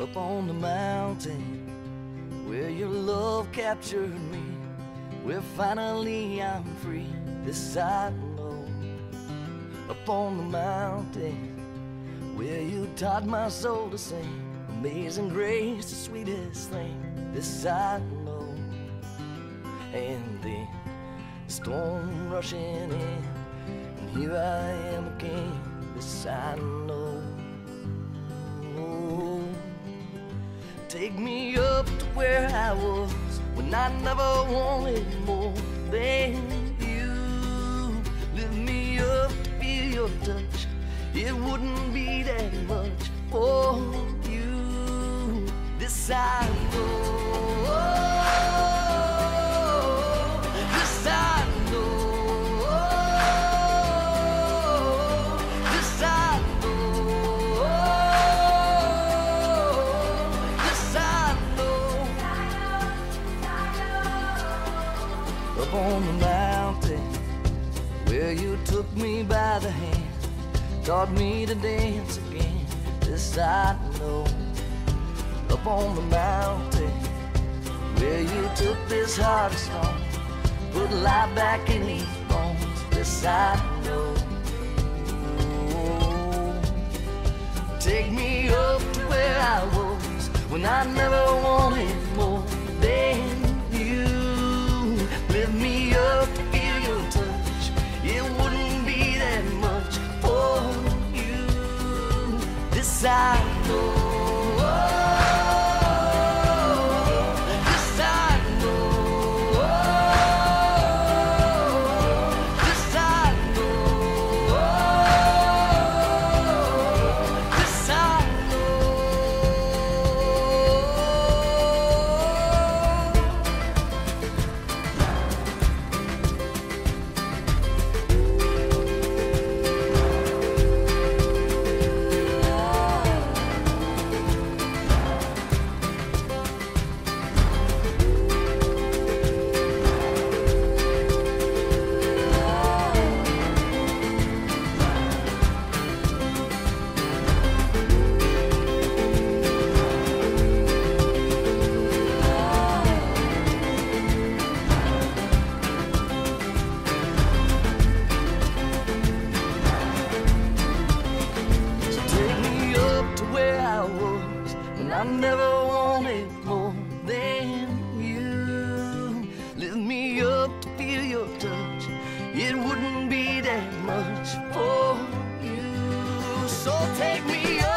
up on the mountain where your love captured me, where finally I'm free. This I know. Up on the mountain where you taught my soul to sing. Amazing grace, the sweetest thing. This I know. And the storm rushing in, and here I am again. This I know. Take me up to where I was when I never wanted more than you. Lift me up to feel your touch. It wouldn't be that much for you. This I know. Up on the mountain where you took me by the hand, taught me to dance again. This I know. Up on the mountain where you took this heart of stone, put life back in these bones. This I know. Take me up to where I was when I never exato. wanted more than you. Lift me up to feel your touch. It wouldn't be that much for you. So take me up.